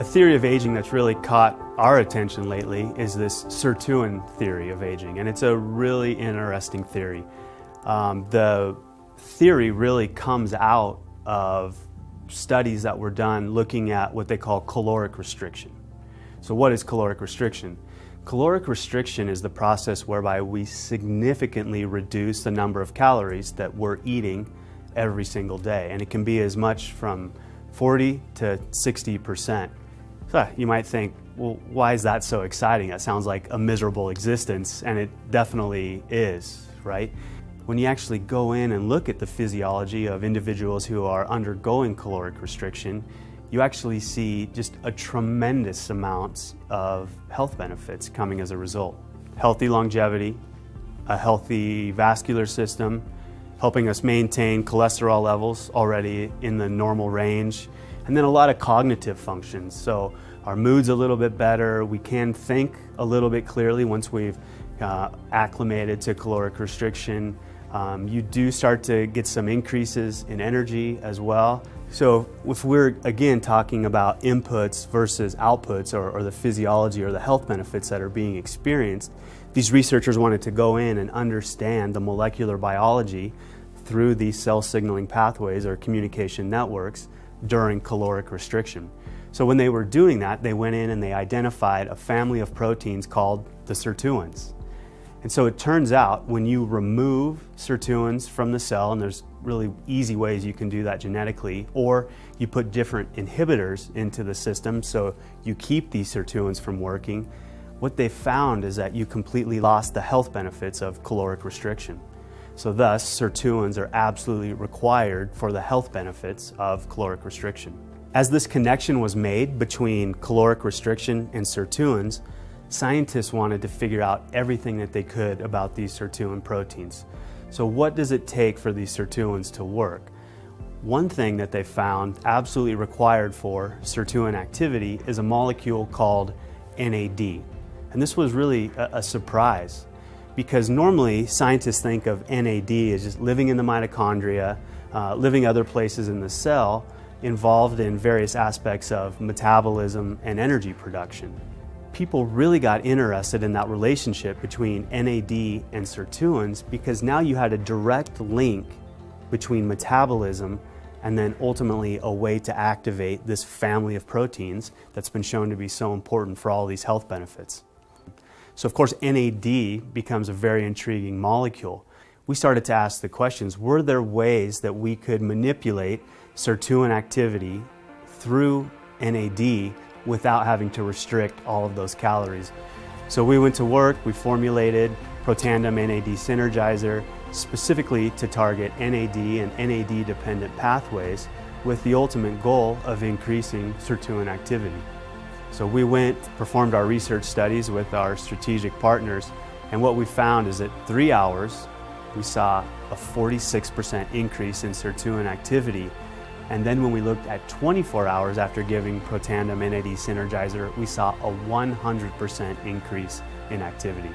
A theory of aging that's really caught our attention lately is this sirtuin theory of aging, and it's a really interesting theory. Um, the theory really comes out of studies that were done looking at what they call caloric restriction. So, what is caloric restriction? Caloric restriction is the process whereby we significantly reduce the number of calories that we're eating every single day, and it can be as much from 40 to 60 percent. You might think, well, why is that so exciting? That sounds like a miserable existence, and it definitely is, right? When you actually go in and look at the physiology of individuals who are undergoing caloric restriction, you actually see just a tremendous amount of health benefits coming as a result. Healthy longevity, a healthy vascular system, helping us maintain cholesterol levels already in the normal range, and then a lot of cognitive functions. So our mood's a little bit better, we can think a little bit clearly once we've uh, acclimated to caloric restriction. Um, you do start to get some increases in energy as well. So if we're again talking about inputs versus outputs or, or, the physiology or the health benefits that are being experienced, these researchers wanted to go in and understand the molecular biology through these cell signaling pathways or communication networks during caloric restriction. So when they were doing that, they went in and they identified a family of proteins called the sirtuins. And so it turns out when you remove sirtuins from the cell, and there's really easy ways you can do that genetically, or you put different inhibitors into the system so you keep these sirtuins from working, what they found is that you completely lost the health benefits of caloric restriction. So thus, sirtuins are absolutely required for the health benefits of caloric restriction. As this connection was made between caloric restriction and sirtuins, scientists wanted to figure out everything that they could about these sirtuin proteins. So what does it take for these sirtuins to work? One thing that they found absolutely required for sirtuin activity is a molecule called NAD. And this was really a, a surprise because normally scientists think of NAD as just living in the mitochondria, uh, living other places in the cell, involved in various aspects of metabolism and energy production people really got interested in that relationship between NAD and sirtuins because now you had a direct link between metabolism and then ultimately a way to activate this family of proteins that's been shown to be so important for all these health benefits. So, of course, NAD becomes a very intriguing molecule. We started to ask the questions were there ways that we could manipulate sirtuin activity through NAD without having to restrict all of those calories. So we went to work, we formulated Protandim NAD Synergizer specifically to target NAD and NAD dependent pathways with the ultimate goal of increasing sirtuin activity. So we went, performed our research studies with our strategic partners, and what we found is that three hours, we saw a 46% increase in sirtuin activity and then when we looked at 24 hours after giving Protandim NAD Synergizer, we saw a 100% increase in activity.